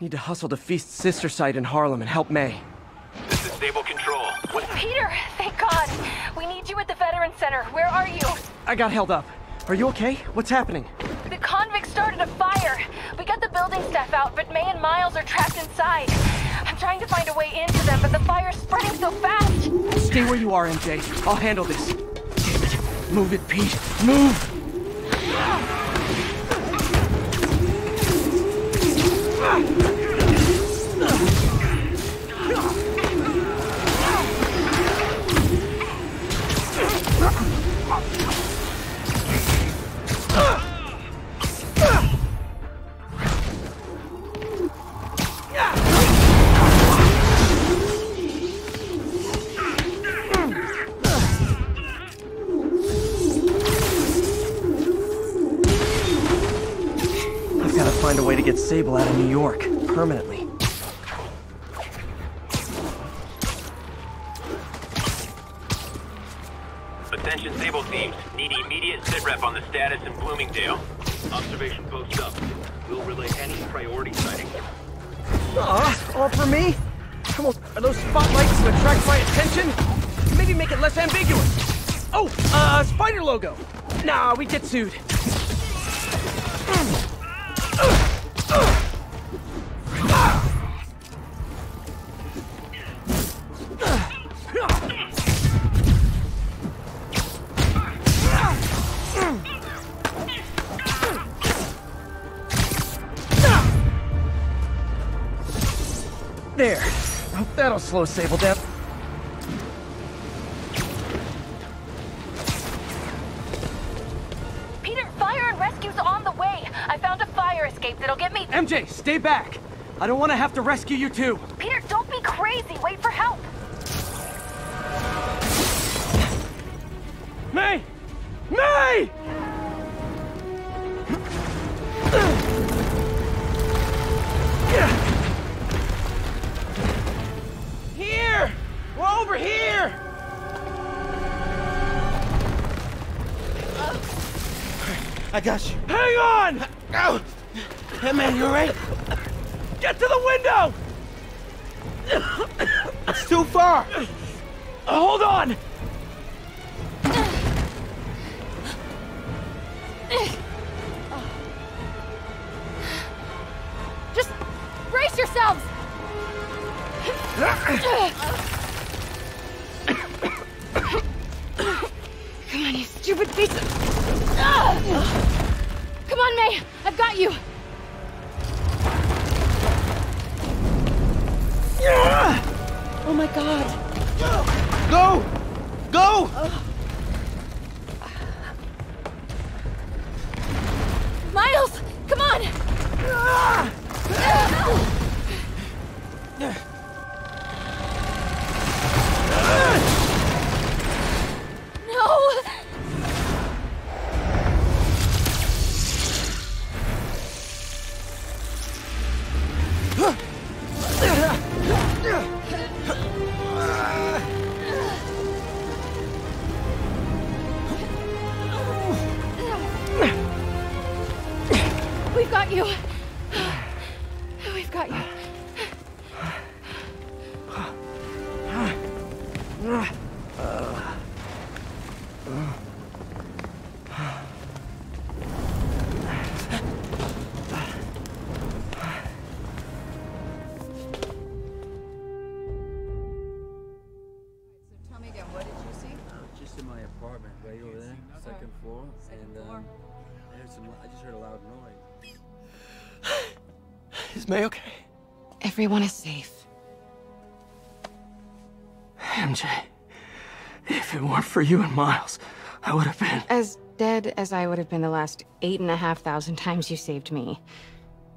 Need to hustle to Feast's sister site in Harlem and help May. This is Sable control. What? Peter, thank God. We need you at the Veteran Center. Where are you? I got held up. Are you okay? What's happening? The convicts started a fire. We got the building staff out, but May and Miles are trapped inside. I'm trying to find a way into them, but the fire's spreading so fast. Stay where you are, MJ. I'll handle this. Damn it. Move it, Pete. Move! I've way Sable out of New York, permanently. Attention Sable teams. Need immediate sit rep on the status in Bloomingdale. Observation post up. We'll relay any priority sightings. Aw, all for me? Come on, are those spotlights to attract my attention? Maybe make it less ambiguous. Oh, uh, spider logo. Nah, we get sued. That'll slow Sable down. Peter, fire and rescue's on the way. I found a fire escape that'll get me. MJ, stay back. I don't want to have to rescue you too. Got you. Hang on! Ow! Hey man, you alright? Get to the window! It's too far. Uh, hold on! Just brace yourselves. Come on, you stupid piece of... Come on, May. I've got you. Yeah! Oh my god. Go! Go! Miles, my apartment, right over there, second floor, and um, I heard some. I just heard a loud noise. Is May okay? Everyone is safe. MJ, if it weren't for you and Miles, I would have been. As dead as I would have been the last eight and a half thousand times you saved me.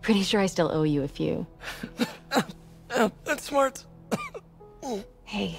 Pretty sure I still owe you a few. That's smart. Hey.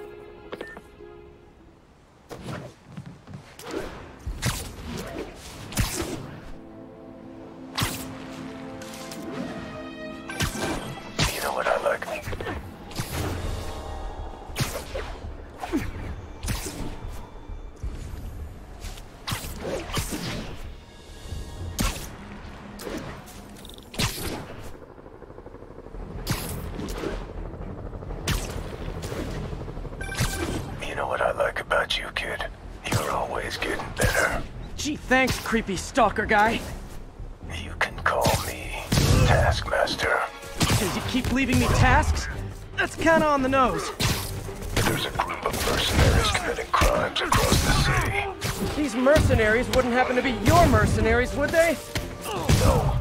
Thanks, creepy stalker guy. You can call me Taskmaster. Because you keep leaving me tasks? That's kinda on the nose. There's a group of mercenaries committing crimes across the city. These mercenaries wouldn't happen to be your mercenaries, would they? No.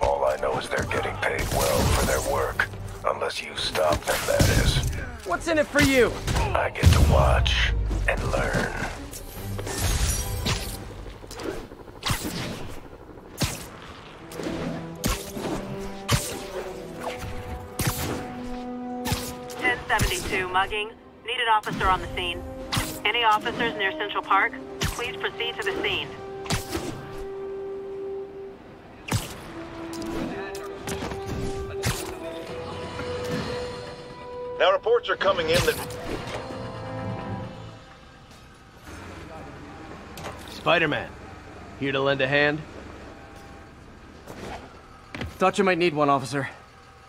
All I know is they're getting paid well for their work. Unless you stop them, that is. What's in it for you? I get to watch and learn. 2, mugging. Need an officer on the scene. Any officers near Central Park? Please proceed to the scene. Now reports are coming in that... Spider-Man, here to lend a hand? Thought you might need one, officer.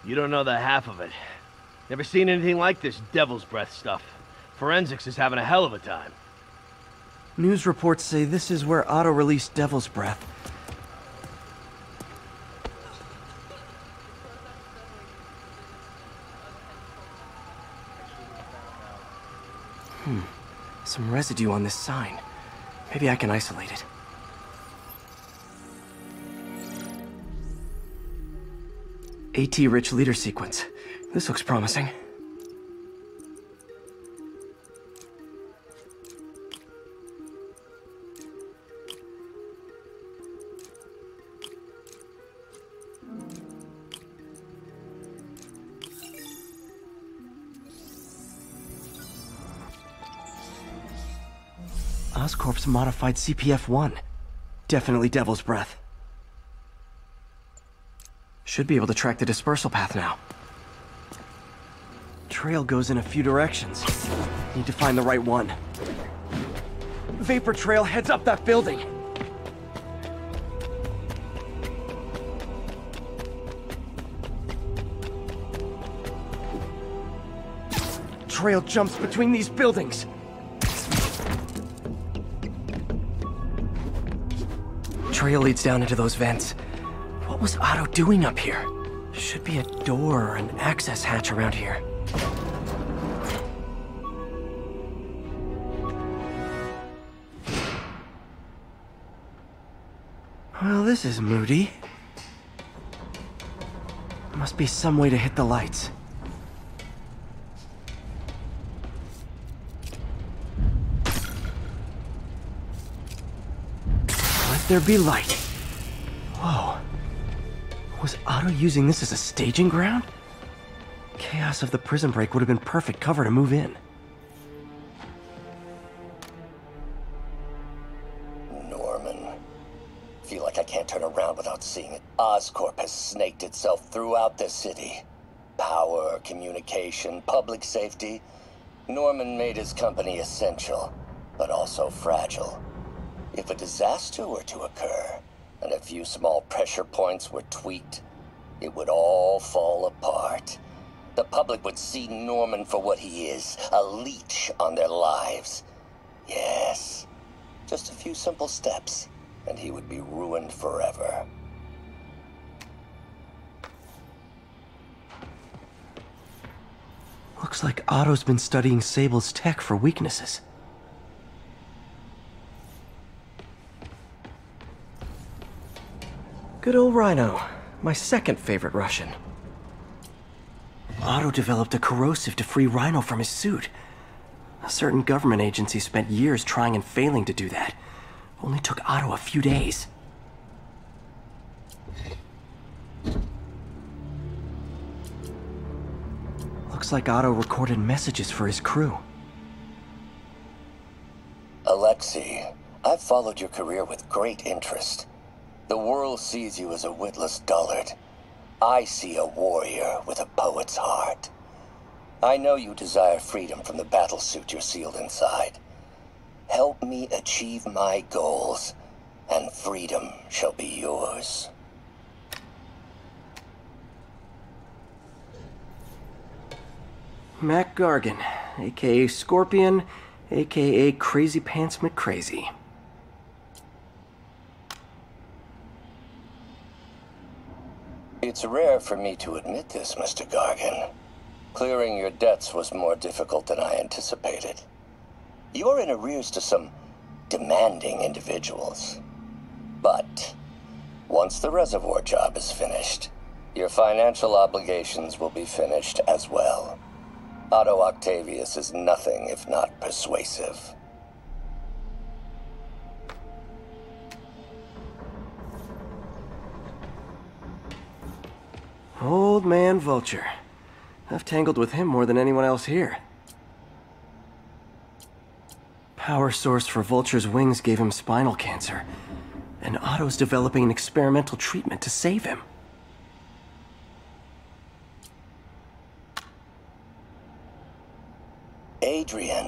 You don't know the half of it. Never seen anything like this devil's breath stuff. Forensics is having a hell of a time. News reports say this is where Otto released Devil's Breath. Hmm. Some residue on this sign. Maybe I can isolate it. AT-rich leader sequence. This looks promising. Oscorp's modified CPF-1. Definitely Devil's Breath. Should be able to track the dispersal path now. Trail goes in a few directions. Need to find the right one. Vapor trail heads up that building. Trail jumps between these buildings. Trail leads down into those vents. What was Otto doing up here? Should be a door or an access hatch around here. Well, this is moody. Must be some way to hit the lights. Let there be light. Whoa. Was Otto using this as a staging ground? Chaos of the prison break would have been perfect cover to move in. Oscorp has snaked itself throughout the city. Power, communication, public safety. Norman made his company essential, but also fragile. If a disaster were to occur, and a few small pressure points were tweaked, it would all fall apart. The public would see Norman for what he is, a leech on their lives. Yes, just a few simple steps, and he would be ruined forever. Looks like Otto's been studying Sable's tech for weaknesses. Good old Rhino. My second favorite Russian. Otto developed a corrosive to free Rhino from his suit. A certain government agency spent years trying and failing to do that. Only took Otto a few days. Like Otto recorded messages for his crew. Alexei, I've followed your career with great interest. The world sees you as a witless dullard. I see a warrior with a poet's heart. I know you desire freedom from the battlesuit you're sealed inside. Help me achieve my goals, and freedom shall be yours. Mac Gargan, aka Scorpion, aka Crazy Pants McCrazy. It's rare for me to admit this, Mr. Gargan. Clearing your debts was more difficult than I anticipated. You're in arrears to some demanding individuals. But once the reservoir job is finished, your financial obligations will be finished as well. Otto Octavius is nothing if not persuasive. Old man Vulture. I've tangled with him more than anyone else here. Power source for Vulture's wings gave him spinal cancer, and Otto's developing an experimental treatment to save him. Adrian,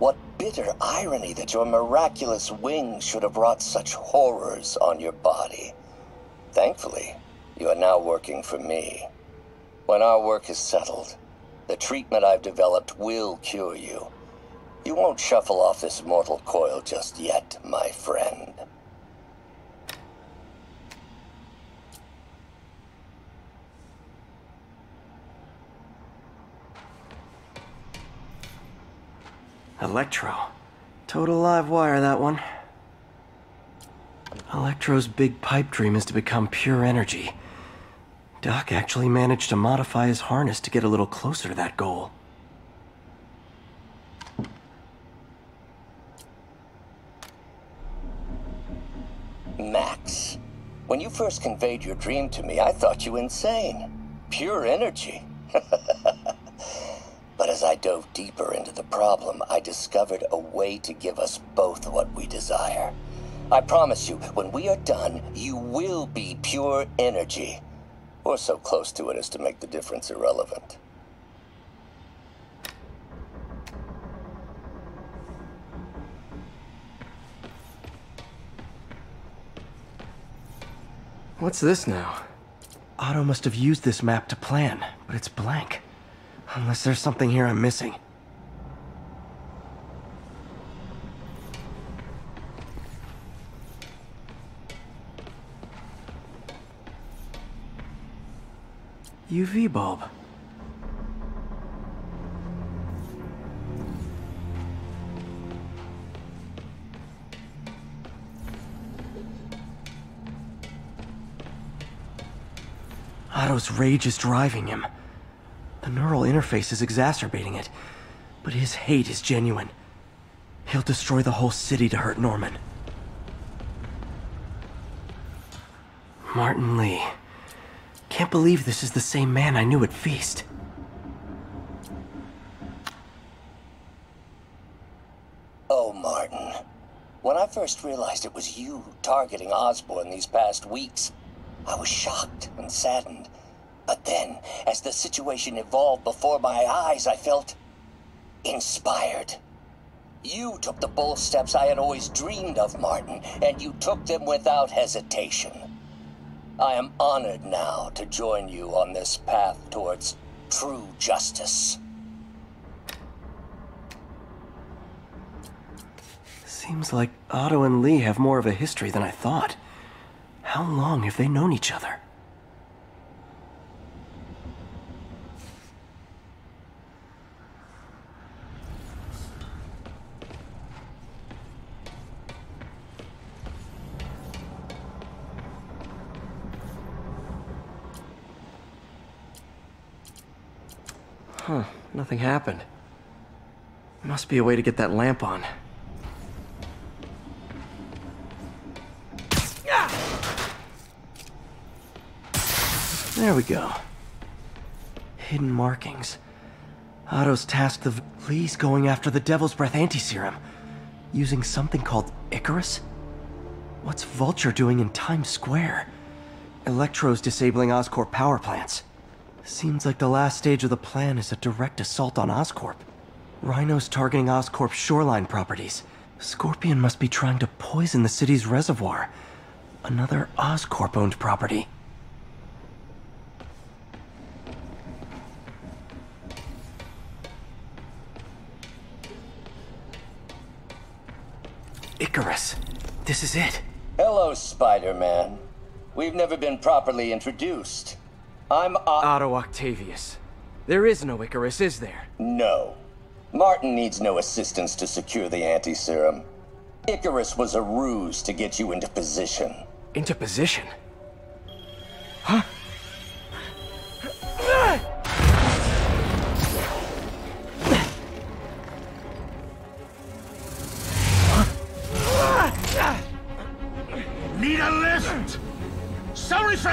what bitter irony that your miraculous wings should have wrought such horrors on your body. Thankfully, you are now working for me. When our work is settled, the treatment I've developed will cure you. You won't shuffle off this mortal coil just yet, my friend. Electro. Total live wire, that one. Electro's big pipe dream is to become pure energy. Doc actually managed to modify his harness to get a little closer to that goal. Max, when you first conveyed your dream to me, I thought you insane. Pure energy. But as I dove deeper into the problem, I discovered a way to give us both what we desire. I promise you, when we are done, you will be pure energy. Or so close to it as to make the difference irrelevant. What's this now? Otto must have used this map to plan, but it's blank. Unless there's something here I'm missing. UV bulb. Otto's rage is driving him. The neural interface is exacerbating it, but his hate is genuine. He'll destroy the whole city to hurt Norman. Martin Lee. Can't believe this is the same man I knew at Feast. Oh, Martin. When I first realized it was you targeting Osborn these past weeks, I was shocked and saddened. But then, as the situation evolved before my eyes, I felt inspired. You took the bold steps I had always dreamed of, Martin, and you took them without hesitation. I am honored now to join you on this path towards true justice. Seems like Otto and Lee have more of a history than I thought. How long have they known each other? Huh, nothing happened. Must be a way to get that lamp on. There we go. Hidden markings. Otto's tasked of Lee's going after the Devil's Breath anti-serum, using something called Icarus? What's Vulture doing in Times Square? Electro's disabling Oscorp power plants. Seems like the last stage of the plan is a direct assault on Oscorp. Rhino's targeting Oscorp's shoreline properties. Scorpion must be trying to poison the city's reservoir. Another Oscorp-owned property. Icarus. This is it. Hello, Spider-Man. We've never been properly introduced. I'm o Otto Octavius. There is no Icarus, is there? No. Martin needs no assistance to secure the anti-serum. Icarus was a ruse to get you into position. Into position? Huh?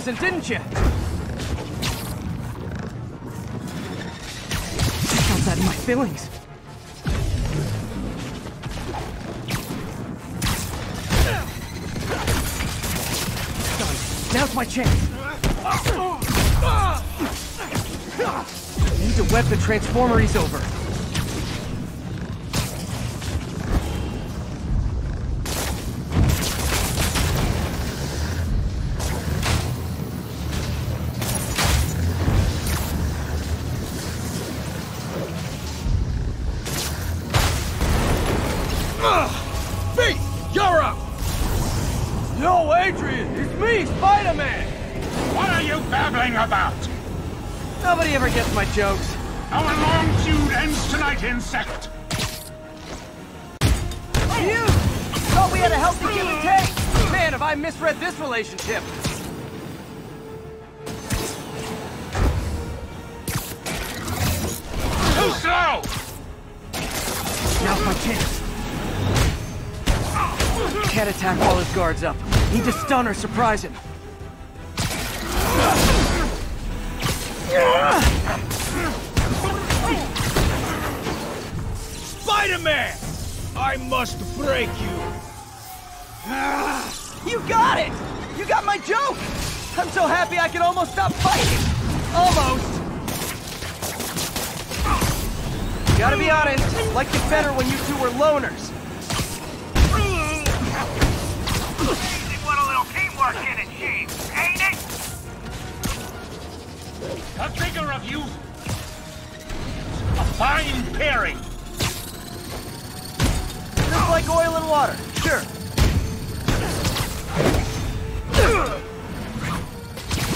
prison, didn't you? Outside of my feelings. Done. Now's my chance. I Need to web the transformer he's over. Jokes. Our long feud ends tonight, insect. You! Thought we had a healthy give and take! Man, have I misread this relationship! Too slow! Now's my chance. Can't attack while his guard's up. Need to stun or surprise him. Spider-Man! I must break you. You got it! You got my joke! I'm so happy I can almost stop fighting! Almost! Gotta be honest, liked it better when you two were loners. Amazing what a little teamwork can achieve, ain't it? The vigor of you. A fine pairing. Just like oil and water, sure.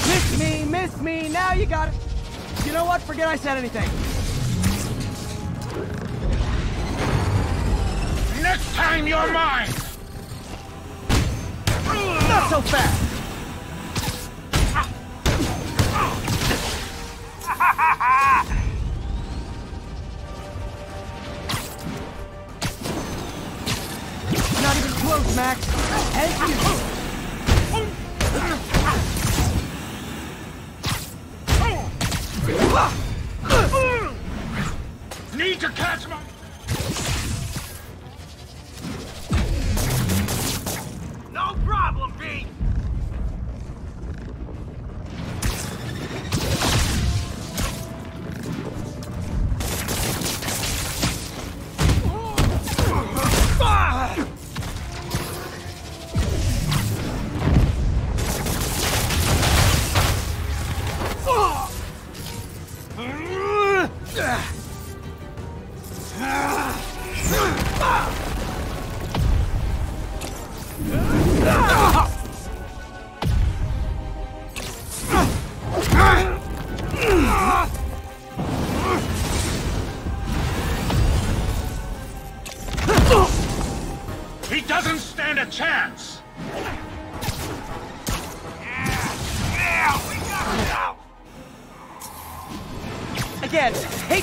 Miss me, miss me, now you got it. You know what? Forget I said anything. Next time you're mine. Not so fast. Not Max. As you. Need to catch my...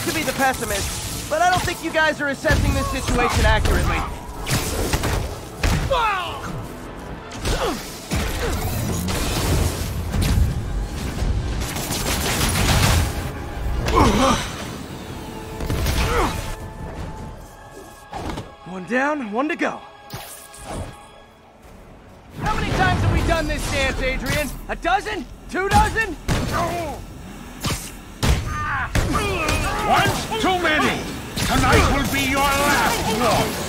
to be the pessimist, but I don't think you guys are assessing this situation accurately. One down, one to go. How many times have we done this dance, Adrian? A dozen? Two dozen? Once too many. Tonight will be your last waltz.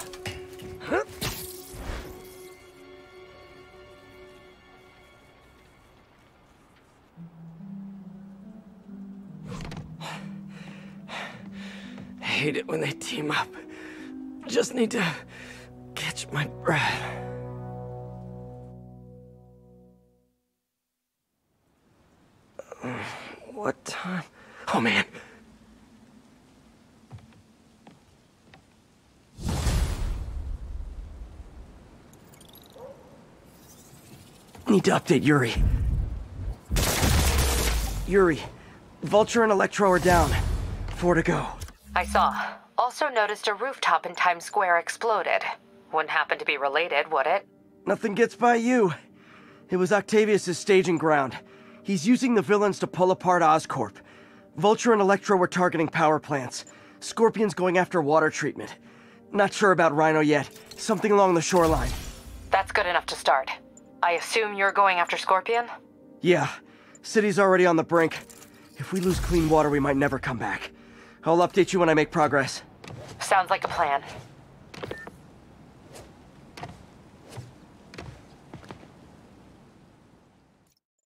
Hate it when they team up. Just need to catch my breath. What time? Oh man. Need to update Yuri. Yuri, Vulture and Electro are down. Four to go. I saw. Also noticed a rooftop in Times Square exploded. Wouldn't happen to be related, would it? Nothing gets by you. It was Octavius' staging ground. He's using the villains to pull apart Oscorp. Vulture and Electro were targeting power plants. Scorpion's going after water treatment. Not sure about Rhino yet. Something along the shoreline. That's good enough to start. I assume you're going after Scorpion? Yeah. City's already on the brink. If we lose clean water, we might never come back. I'll update you when I make progress. Sounds like a plan.